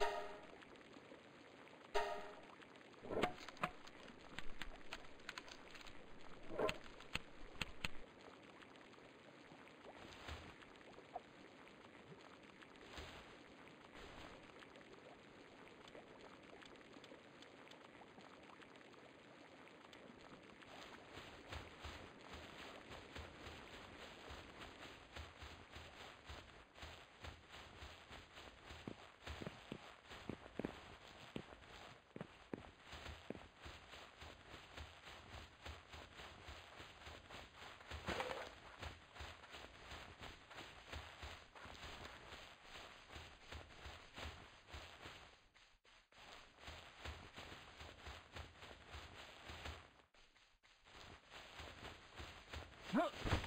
Thank you. Look!